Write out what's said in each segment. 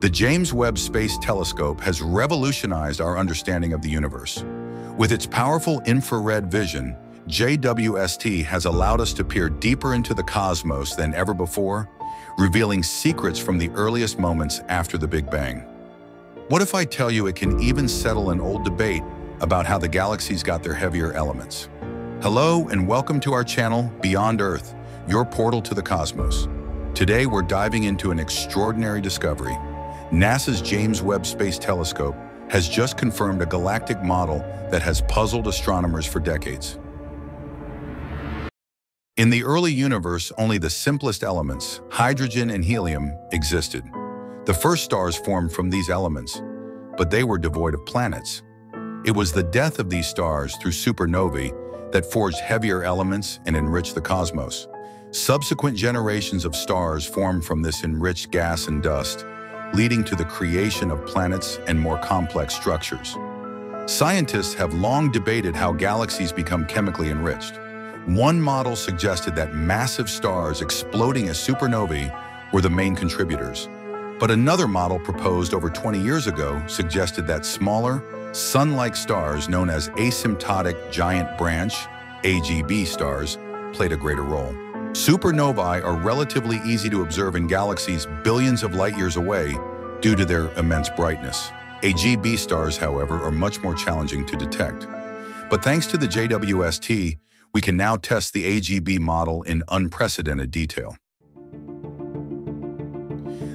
The James Webb Space Telescope has revolutionized our understanding of the universe. With its powerful infrared vision, JWST has allowed us to peer deeper into the cosmos than ever before, revealing secrets from the earliest moments after the Big Bang. What if I tell you it can even settle an old debate about how the galaxies got their heavier elements? Hello and welcome to our channel, Beyond Earth, your portal to the cosmos. Today we're diving into an extraordinary discovery, NASA's James Webb Space Telescope has just confirmed a galactic model that has puzzled astronomers for decades. In the early universe, only the simplest elements, hydrogen and helium, existed. The first stars formed from these elements, but they were devoid of planets. It was the death of these stars through supernovae that forged heavier elements and enriched the cosmos. Subsequent generations of stars formed from this enriched gas and dust, leading to the creation of planets and more complex structures. Scientists have long debated how galaxies become chemically enriched. One model suggested that massive stars exploding as supernovae were the main contributors. But another model proposed over 20 years ago suggested that smaller, sun-like stars known as asymptotic giant branch, AGB stars, played a greater role. Supernovae are relatively easy to observe in galaxies billions of light years away due to their immense brightness. AGB stars, however, are much more challenging to detect. But thanks to the JWST, we can now test the AGB model in unprecedented detail.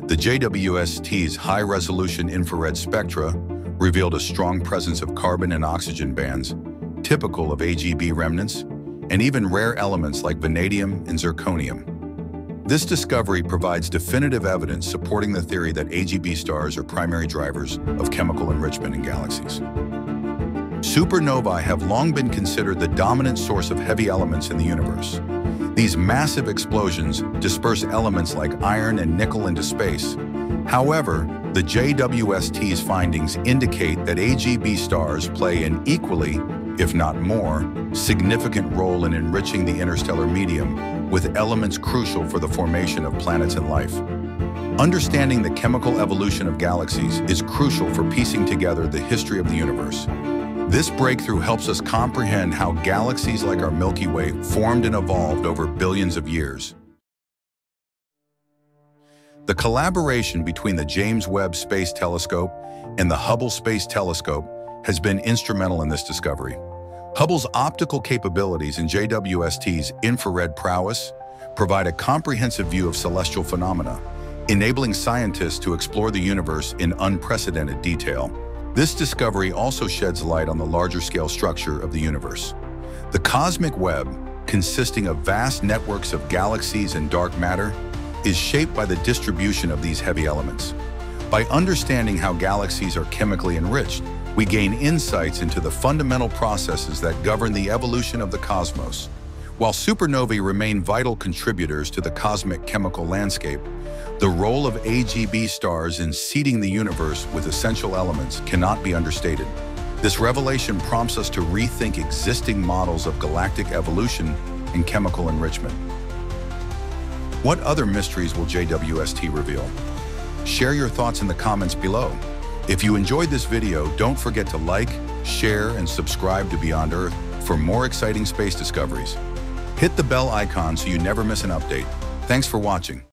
The JWST's high-resolution infrared spectra revealed a strong presence of carbon and oxygen bands, typical of AGB remnants, and even rare elements like vanadium and zirconium. This discovery provides definitive evidence supporting the theory that AGB stars are primary drivers of chemical enrichment in galaxies. Supernovae have long been considered the dominant source of heavy elements in the universe. These massive explosions disperse elements like iron and nickel into space. However, the JWST's findings indicate that AGB stars play an equally if not more, significant role in enriching the interstellar medium with elements crucial for the formation of planets and life. Understanding the chemical evolution of galaxies is crucial for piecing together the history of the universe. This breakthrough helps us comprehend how galaxies like our Milky Way formed and evolved over billions of years. The collaboration between the James Webb Space Telescope and the Hubble Space Telescope has been instrumental in this discovery. Hubble's optical capabilities and JWST's infrared prowess provide a comprehensive view of celestial phenomena, enabling scientists to explore the universe in unprecedented detail. This discovery also sheds light on the larger-scale structure of the universe. The cosmic web, consisting of vast networks of galaxies and dark matter, is shaped by the distribution of these heavy elements. By understanding how galaxies are chemically enriched, we gain insights into the fundamental processes that govern the evolution of the cosmos. While supernovae remain vital contributors to the cosmic chemical landscape, the role of AGB stars in seeding the universe with essential elements cannot be understated. This revelation prompts us to rethink existing models of galactic evolution and chemical enrichment. What other mysteries will JWST reveal? Share your thoughts in the comments below. If you enjoyed this video, don't forget to like, share, and subscribe to Beyond Earth for more exciting space discoveries. Hit the bell icon so you never miss an update. Thanks for watching.